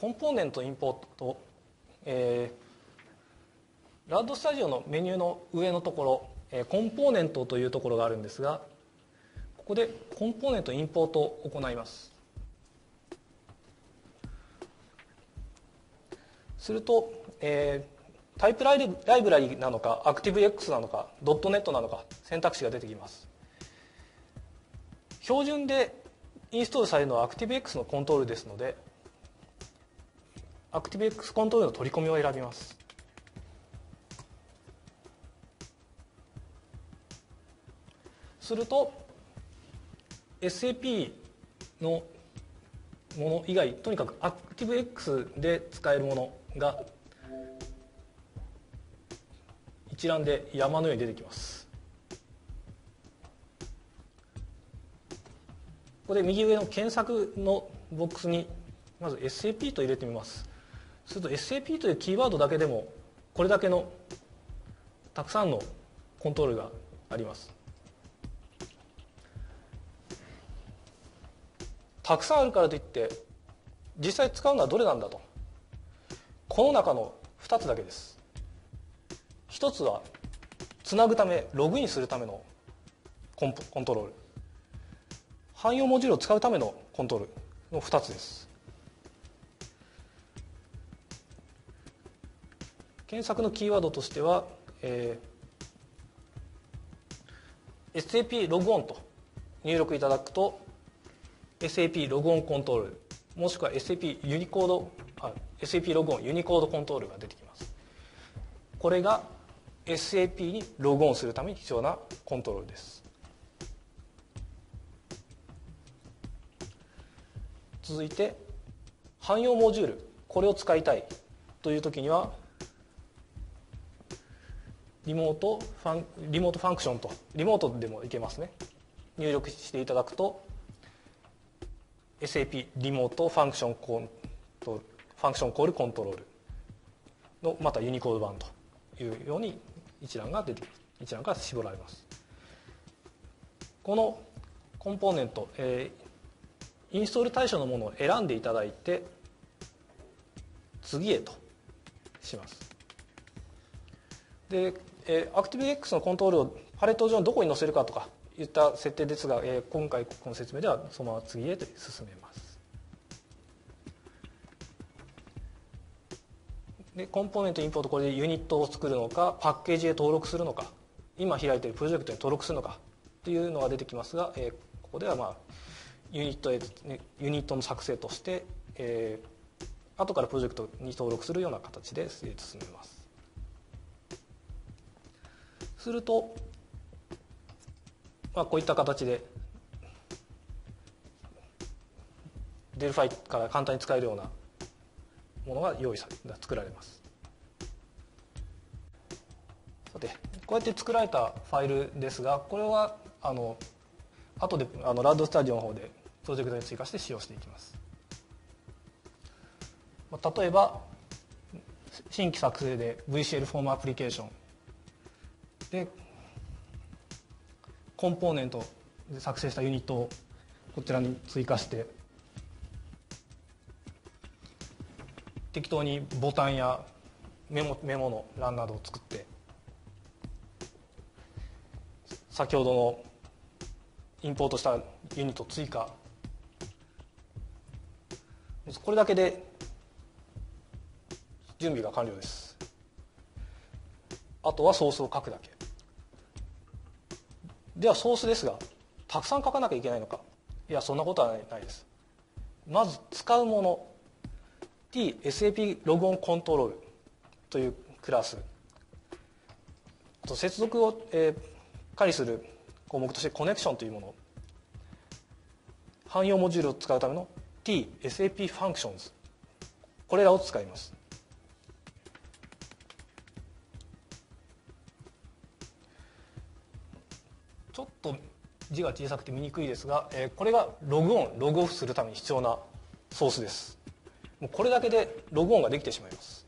コンポーネントインポート、えー、ラッドスタジオのメニューの上のところ、えー、コンポーネントというところがあるんですがここでコンポーネントインポートを行います。すると、えー、タイプライブラリなのか ActiveX なのか .NET なのか選択肢が出てきます。標準でインストールされるのは ActiveX のコントロールですので ActiveX コントロールの取り込みを選びます。すると SAP のもの以外とにかく ActiveX で使えるものが一覧で山のように出てきます。ここで右上の検索のボックスにまず SAP と入れてみます。すると SAP というキーワードだけでもこれだけのたくさんのコントロールがあります。たくさんあるからといって実際使うのはどれなんだと。この中の2つだけです。1つはつなぐためログインするためのコントロール。汎用モジュールを使うためのコントロールの2つです。検索のキーワードとしては、えー、SAP ログオンと入力いただくと SAP ログオンコントロールもしくは SAP ユニコードあ SAP ログオンユニコードコントロールが出てきます。これが SAP にログオンするために必要なコントロールです。続いて汎用モジュールこれを使いたいという時にはリモートファンリモートファンクションとリモートでもいけますね。入力していただくと SAP リモートファンクションコント Function Call Control のまたユニコード版というように一覧が出て一覧から絞られます。このコンポーネント、えー、インストール対象のものを選んでいただいて次へとします。で、えー、ActiveX のコントロールをパレット上にどこに載せるかとかいった設定ですが、えー、今回この説明ではそのまま次へと進めます。でコンポーネントインポートこれでユニットを作るのかパッケージへ登録するのか今開いているプロジェクトに登録するのかというのが出てきますが、えー、ここではまあユニットへ、ユニットの作成として、えー、後からプロジェクトに登録するような形で進めます。するとまあ、こういった形でDelphi から簡単に使えるようなものが用意され作られます。さてこうやって作られたファイルですがこれはあの後であの RAD Studio の方でプロジェクトに追加して使用していきます。例えば新規作成で VCL フォームアプリケーションでコンポーネントで作成したユニットをこちらに追加して適当にボタンやメモメモの欄などを作って先ほどのインポートしたユニット追加。これだけで準備が完了です。あとはソースを書くだけ。ではソースですがたくさん書かなきゃいけないのか？いやそんなことはないです。まず使うもの。Tsap ログオンコントロールというクラス。と接続を、えー、管理する項目として Connection というもの。汎用モジュールを使うための TSAP Functions。これらを使います。ちょっと字が小さくて見にくいですが、えー、これがログオンログオフするために必要なソースです。もうこれだけでログオンができてしまいます。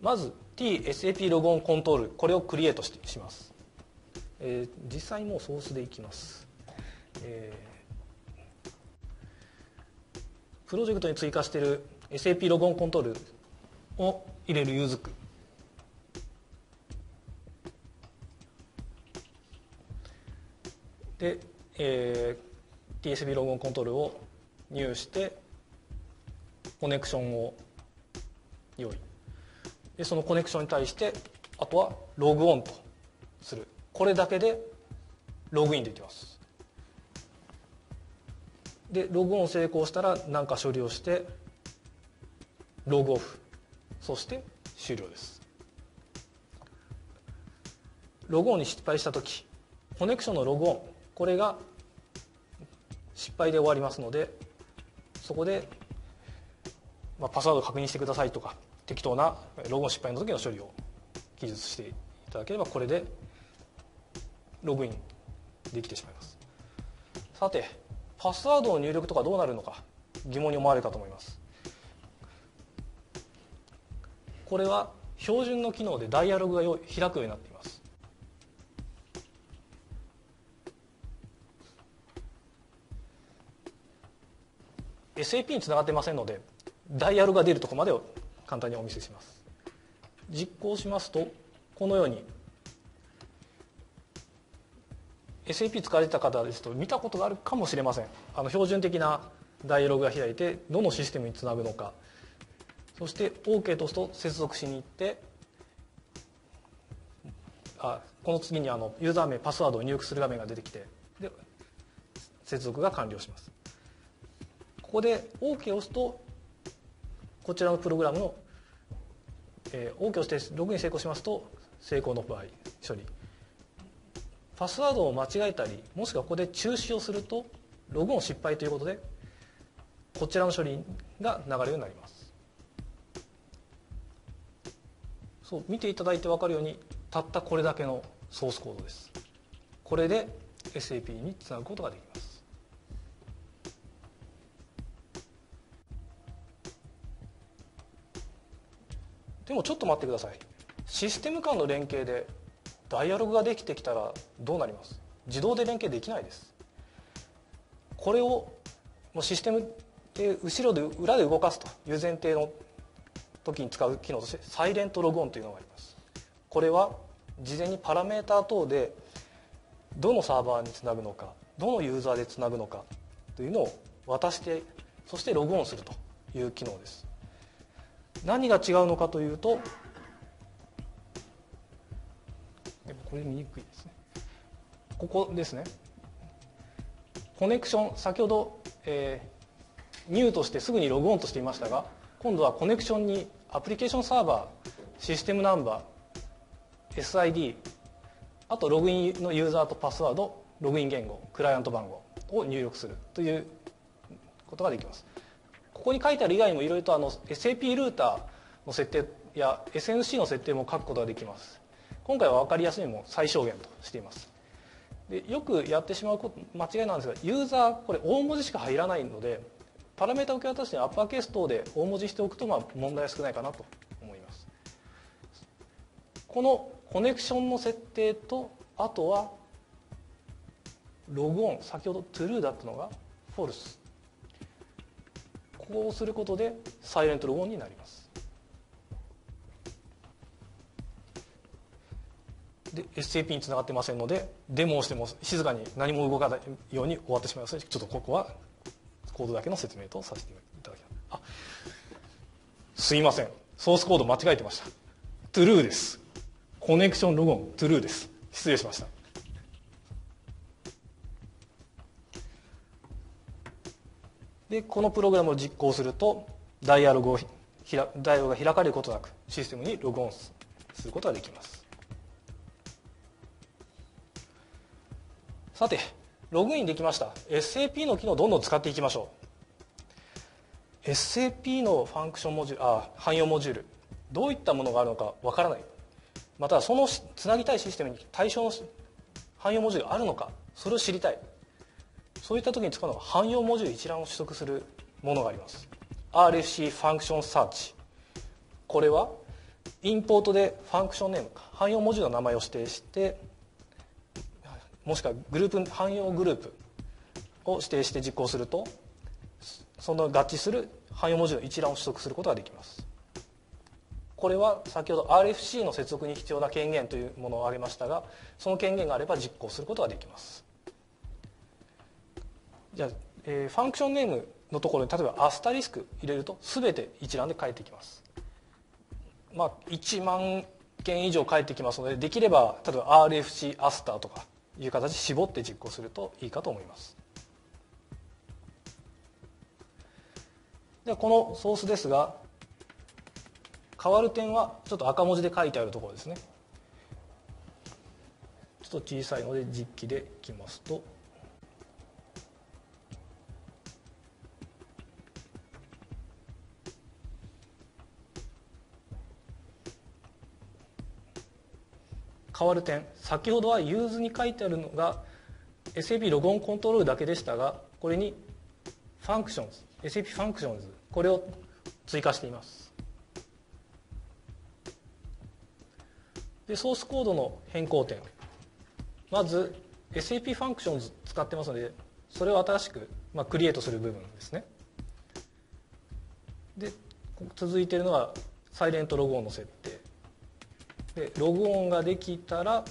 まず tsap ログオンコントロールこれをクリエイトしします、えー、実際もうソースでいきます、えプロジェクトに追加している SAP ログオンコントロールを入れるユーズク。で、えー、TSB ログオンコントロールを入してコネクションを用意。でそのコネクションに対してあとはログオンとする。これだけでログインできます。でログオン成功したら何か処理をしてログオフ。そして終了です。ログオンに失敗した時コネクションのログオンこれが失敗で終わりますのでそこで、まあ、パスワードを確認してくださいとか適当なログオン失敗の時の処理を記述していただければこれでログインできてしまいます。さてパスワードの入力とかどうなるのか疑問に思われるかと思います。これは標準の機能でダイアログが開くようになっています。SAP につながってませんのでダイヤルが出るとこまでを簡単にお見せします。実行しますとこのように SAP 使われてた方ですと見たことがあるかもしれません。あの標準的なダイアログが開いてどのシステムにつなぐのか。そして OK と押すと接続しに行ってあこの次にあのユーザー名パスワードを入力する画面が出てきてで接続が完了します。ここで OK を押すとこちらのプログラムの、えー、OK をしてログイン成功しますと成功の場合処理。パスワードを間違えたりもしくはここで中止をするとログオン失敗ということでこちらの処理が流れるようになります。そう見ていただいて分かるようにたったこれだけのソースコードです。これで SAP につなぐことができます。でもちょっと待ってください。システム間の連携でダイアログができてきたらどうなります？自動で連携できないです。これをもうシステムで後ろで裏で動かすという前提の時に使う機能としてサイレントログオンというのがあります。これは事前にパラメータ等でどのサーバーにつなぐのかどのユーザーでつなぐのかというのを渡してそしてログオンするという機能です。何が違うのかというとこれ見にくいですね。ここですね。コネクション先ほど、えー、ニューとしてすぐにログオンとしていましたが今度はコネクションにアプリケーションサーバーシステムナンバー SID あとログインのユーザーとパスワードログイン言語クライアント番号を入力するということができます。ここに書いてある以外もいろいろとあの SAP ルーターの設定や SNC の設定も書くことができます。今回は分かりやすいも最小限としています。でよくやってしまうこと間違いなんですがユーザーこれ大文字しか入らないのでパラメータ受け渡しにアッパーケース等で大文字しておくとまあ問題は少ないかなと思います。このコネクションの設定とあとはログオン先ほど true だったのが false こうすることでサイレントログオンになります。で SAP につながってませんのでデモをしても静かに何も動かないように終わってしまいます。のでちょっとここはコードだけの説明とさせていただきます。あすいません。ソースコード間違えてました。true です。コネクションログオン true です。失礼しました。でこのプログラムを実行するとダイアログをダイアログが開かれることなくシステムにログオンすることができます。さてログインできました。SAP の機能をどんどん使っていきましょう。SAP のファンクションモジュールあ汎用モジュールどういったものがあるのかわからない。またそのつなぎたいシステムに対象の汎用モジュールがあるのかそれを知りたい。そういった時に使うのが汎用モジュール一覧を取得するものがあります。RFC ファンクションサーチこれはインポートで Function Name 汎用モジュールの名前を指定してもしくはグループ汎用グループを指定して実行するとその合致する汎用モジュールの一覧を取得することができます。これは先ほど RFC の接続に必要な権限というものを挙げましたがその権限があれば実行することができます。じゃあ、えー、ファンクションネームのところに例えばアスタリスク入れると全て一覧で返ってきます。まあ1万件以上返ってきますのでできれば例えば RFC アスターとかいう形で絞って実行するといいかと思います。ではこのソースですが変わる点はちょっと赤文字で書いてあるところですね。ちょっと小さいので実機でいきますと。変わる点。先ほどは uses に書いてあるのが SAP ログオンコントロールだけでしたがこれにファンクションズ SAP ファンクションズこれを追加しています。でソースコードの変更点。まず SAP ファンクションズ使ってますのでそれを新しく、まあ、クリエイトする部分ですね。で続いているのは Silent Logon の設定。でログオンができたら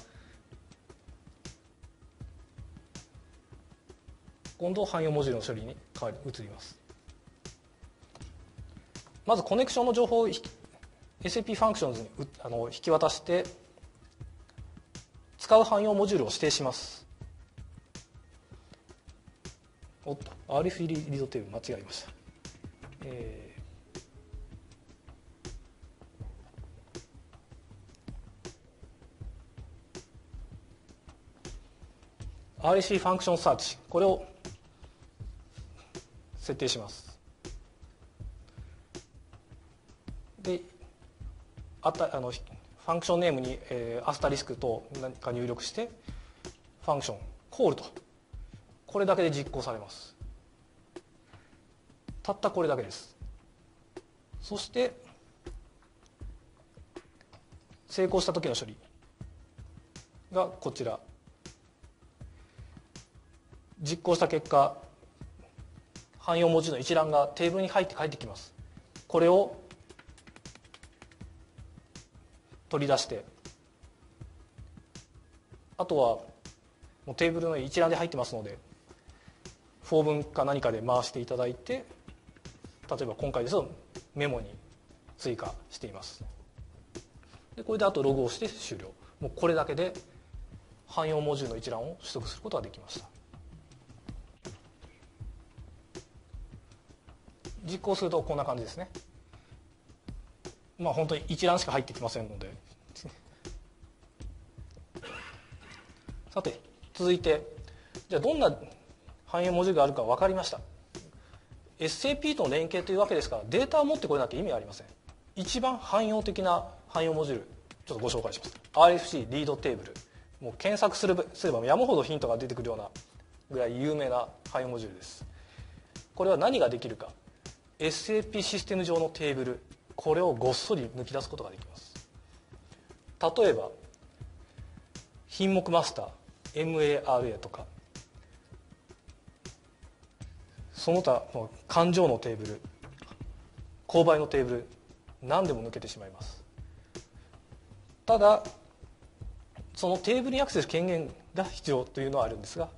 今度汎用モジュールの処理に変わり移ります。まずコネクションの情報を SAP ファンクションズにあの引き渡して使う汎用モジュールを指定します。おっと RF リードテーブル間違えました、えー RC ファンクションサーチこれを設定します。であったあのファンクションネームに、えー、アスタリスクと何か入力してファンクションコールと。これだけで実行されます。たったこれだけです。そして成功した時の処理がこちら。実行した結果汎用文字の一覧がテーブルに入って返ってきます。これを取り出してあとはもうテーブルの一覧で入ってますのでフォー文か何かで回していただいて例えば今回ですとメモに追加しています。でこれであとログをして終了。もうこれだけで汎用モジュールの一覧を取得することができました。実行するとこんな感じですね。まあ本当に一覧しか入ってきませんので。さて続いて。じゃあどんな汎用文字があるか分かりました。SAP との連携というわけですからデータを持ってこれなきゃ意味ありません。一番汎用的な汎用モジュールちょっとご紹介します。RFC リードテーブル。もう検索すればすれば山ほどヒントが出てくるようなぐらい有名な汎用モジュールです。これは何ができるか。SAP システム上のテーブルこれをごっそり抜き出すことができます。例えば品目マスター MARA とかその他の勘定のテーブル購買のテーブル何でも抜けてしまいます。ただそのテーブルにアクセス権限が必要というのはあるんですが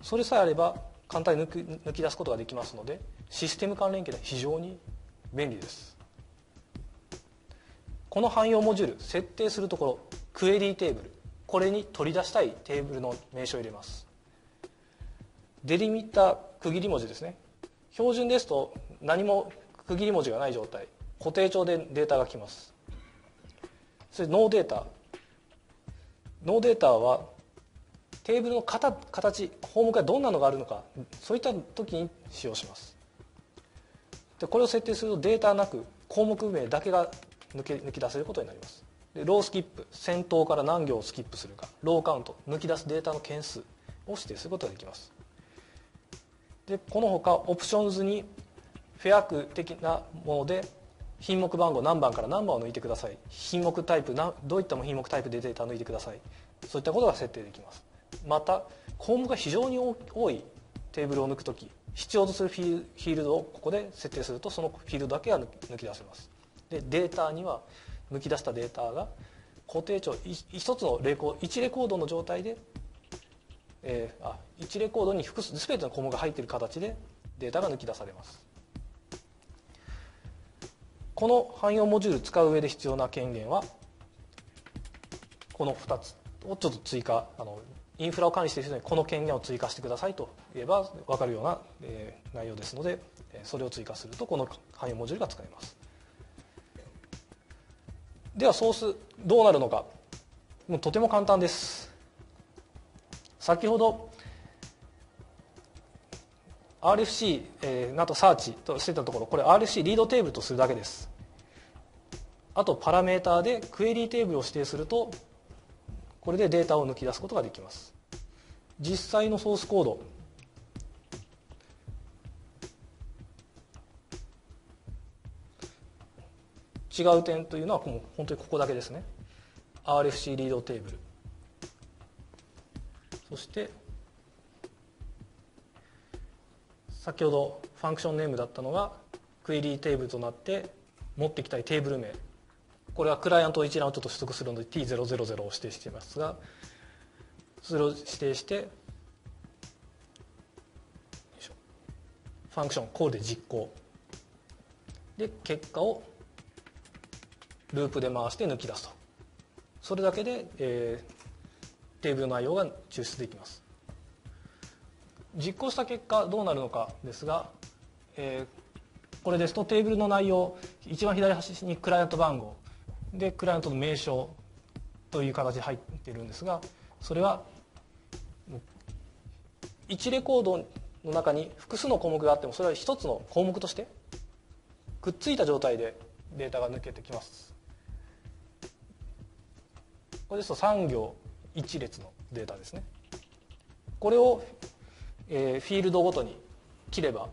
それさえあれば簡単に抜き出すことができますのでシステム関連系で非常に便利です。この汎用モジュール設定するところクエリーテーブルこれに取り出したいテーブルの名称を入れます。デリミッター区切り文字ですね。標準ですと何も区切り文字がない状態。固定帳でデータが来ます。それノーデータ。ノーデータはテーブルの形項目がどんなのがあるのかそういった時に使用します。でこれを設定するとデータなく項目名だけが抜け抜き出せることになります。でロースキップ先頭から何行をスキップするかローカウント抜き出すデータの件数を指定することができます。でこのほかオプションズにフェア区的なもので品目番号何番から何番を抜いてください。品目タイプどういった品目タイプでデータを抜いてください。そういったことが設定できます。また項目が非常に多いテーブルを抜く時必要とするフィールドをここで設定するとそのフィールドだけが抜き出せます。でデータには抜き出したデータが固定値を1つのレコ1レコードの状態で、えー、あ1レコードに複数全ての項目が入っている形でデータが抜き出されます。この汎用モジュール使う上で必要な権限はこの2つをちょっと追加あのインフラを管理している人にこの権限を追加してくださいと言えば分かるような、え、内容ですのでそれを追加するとこの汎用モジュールが使えます。ではソースどうなるのか。もうとても簡単です。先ほど RFC、えー、なとサーチとしてたところこれ RFC リードテーブルとするだけです。あとパラメーターでクエリーテーブルを指定するとこれでデータを抜き出すことができます。実際のソースコード。違う点というのはもう本当にここだけですね。RFC リードテーブル。そして先ほどファンクションネームだったのがクエリーテーブルとなって持ってきたいテーブル名。これはクライアント一覧をちょっと取得するので T000 を指定していますがそれを指定してファンクションコールで実行。で結果をループで回して抜き出すと。それだけで、えー、テーブルの内容が抽出できます。実行した結果どうなるのかですが、えー、これですとテーブルの内容一番左端にクライアント番号でクライアントの名称という形で入っているんですがそれは1レコードの中に複数の項目があってもそれは1つの項目としてくっついた状態でデータが抜けてきます。これですと3行1列のデータですね。これを、フィールドごとに切れば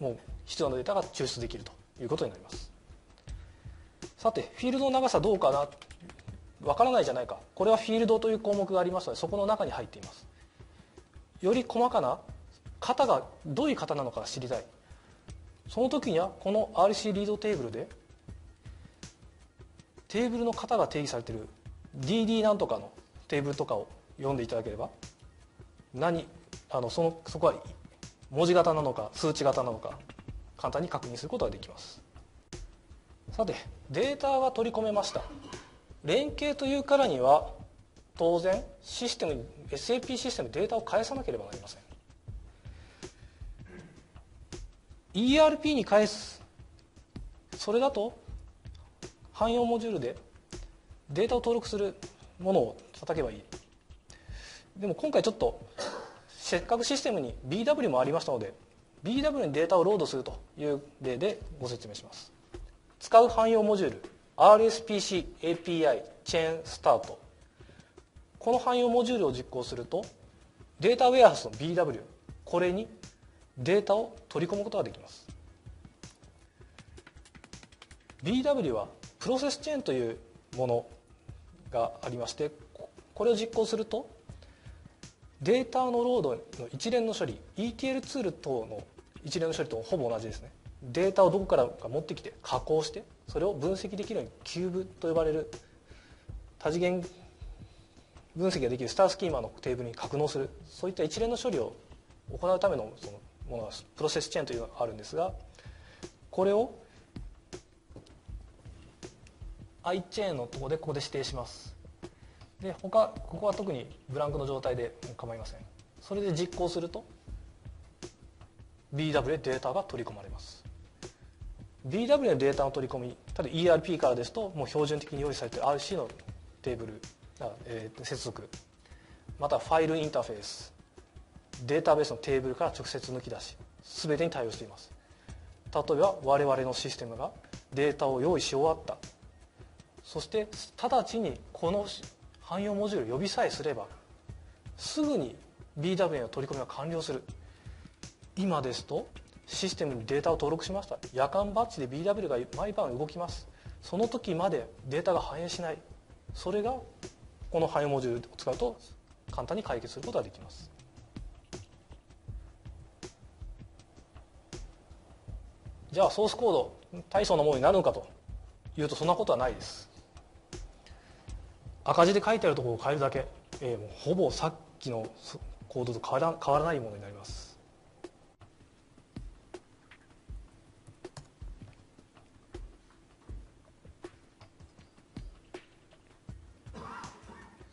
もう必要なデータが抽出できるということになります。さてフィールドの長さどうかな？わからないじゃないか。これはフィールドという項目がありますのでそこの中に入っています。より細かな型がどういう型なのか知りたい。その時にはこの RC リードテーブルでテーブルの型が定義されている DD なんとかのテーブルとかを読んでいただければ何あのそのそこは文字型なのか数値型なのか簡単に確認することができます。さてデータが取り込めました。連携というからには当然システム SAP システムデータを返さなければなりません。ERP に返す。それだと汎用モジュールでデータを登録するものを叩けばいい。でも今回ちょっとせっかくシステムに BW もありましたので BW にデータをロードするという例でご説明します。使う汎用モジュール RSPC API チェーンスタート。この汎用モジュールを実行するとデータウェアハウスの BW これにデータを取り込むことができます。BW はプロセスチェーンというものがありましてこれを実行するとデータのロードの一連の処理 ETL ツール等の一連の処理とほぼ同じですね。データをどこからか持ってきて加工してそれを分析できるようにキューブと呼ばれる多次元分析ができるスタースキーマのテーブルに格納するそういった一連の処理を行うためのそのものがプロセスチェーンというのがあるんですがこれを iChain のとこでここで指定します。で他ここは特にブランクの状態で構いません。それで実行すると BW でデータが取り込まれます。BW でデータの取り込みただ ERP からですともう標準的に用意されている RC のテーブルえー、接続。またファイルインターフェース。データベースのテーブルから直接抜き出し全てに対応しています。例えば我々のシステムがデータを用意し終わった。そして直ちにこの汎用モジュールを呼びさえすればすぐに BW の取り込みが完了する。今ですとシステムにデータを登録しました。夜間バッジで BW が毎晩動きます。その時までデータが反映しない。それがこの反映モジュールを使うと簡単に解決することができます。じゃあソースコード大層なものになるのかと。いうとそんなことはないです。赤字で書いてあるところを変えるだけ、えー、ほぼさっきのコードと変わら変わらないものになります。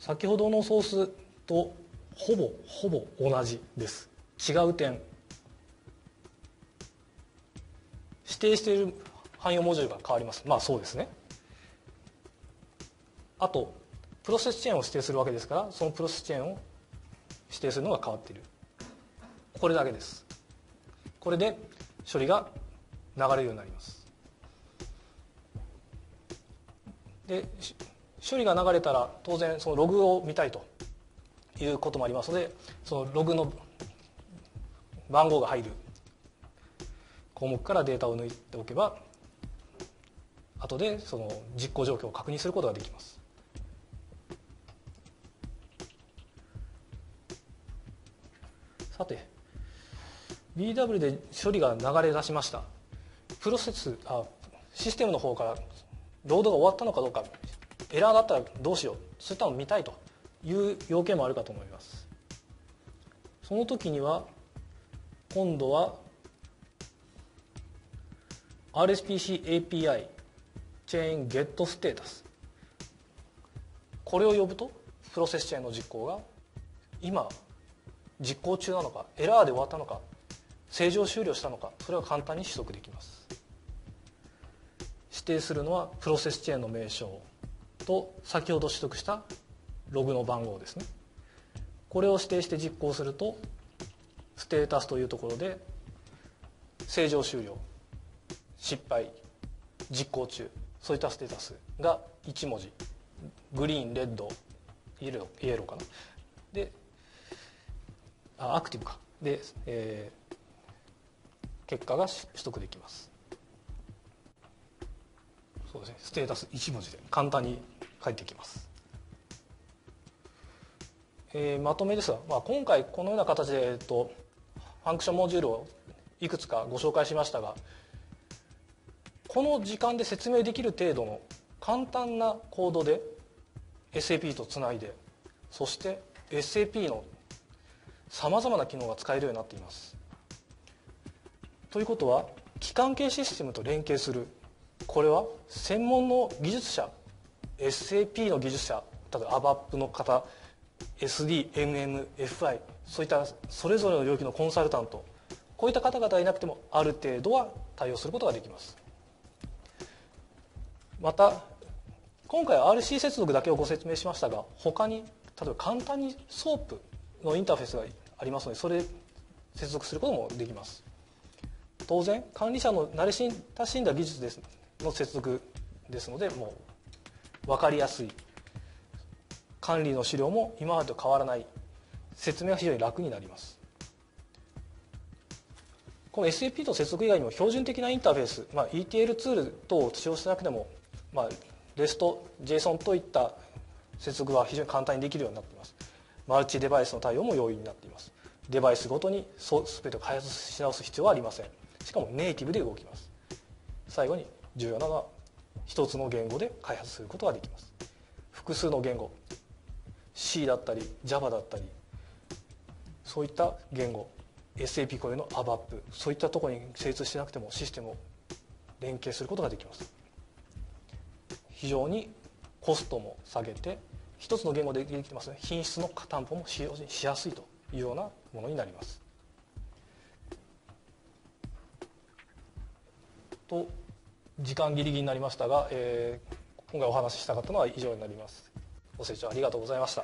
先ほどのソースとほぼほぼ同じです。違う点。指定している汎用モジュールが変わります。まあそうですね。あとプロセスチェーンを指定するわけですからそのプロセスチェーンを指定するのが変わっている。これだけです。これで処理が流れるようになります。で処理が流れたら当然そのログを見たいということもありますのでそのログの番号が入る項目からデータを抜いておけば後でその実行状況を確認することができます。さて BW で処理が流れ出しました。プロセスあシステムの方からロードが終わったのかどうか。エラーだったらどうしよう。そういったのを見たいと。いう要件もあるかと思います。その時には今度は RSPC API チェーンゲットステータス。これを呼ぶとプロセスチェーンの実行が今実行中なのかエラーで終わったのか正常終了したのかそれは簡単に取得できます。指定するのはプロセスチェーンの名称。と先ほど取得したログの番号ですね。これを指定して実行するとステータスというところで正常終了失敗実行中そういったステータスが1文字グリーンレッドイエローイエローかな。であアクティブか。で、えー、結果が取得できます。そうですね。ステータス1文字で簡単に返ってきます、えー、まとめですが、まあ、今回このような形で、えっと、ファンクションモジュールをいくつかご紹介しましたがこの時間で説明できる程度の簡単なコードで SAP とつないでそして SAP のさまざまな機能が使えるようになっています。ということは機関系システムと連携する。これは専門の技術者 SAP の技術者例えば ABAP の方 SDMMFI そういったそれぞれの領域のコンサルタントこういった方々がいなくてもある程度は対応することができます。また今回は RC 接続だけをご説明しましたが他に例えば簡単に SOAP のインターフェースがありますのでそれ接続することもできます。当然管理者の慣れ親しんだ技術ですの接続ですのでもう分かりやすい。管理の資料も今までと変わらない。説明が非常に楽になります。この SAP と接続以外にも標準的なインターフェース、まあ、ETL ツール等を使用してなくても、まあ、REST、JSON といった接続は非常に簡単にできるようになっています。マルチデバイスの対応も容易になっています。デバイスごとに全てを開発し直す必要はありません。しかもネイティブで動きます。最後に重要なのは一つの言語で開発することができます。複数の言語。C だったり Java だったりそういった言語。SAP これの ABAP そういったところに精通してなくてもシステムを連携することができます。非常にコストも下げて一つの言語でできてますね。品質の担保も使用しやすいというようなものになります。と時間ギリギリになりましたが、えー、今回お話ししたかったのは以上になります。ご清聴ありがとうございました。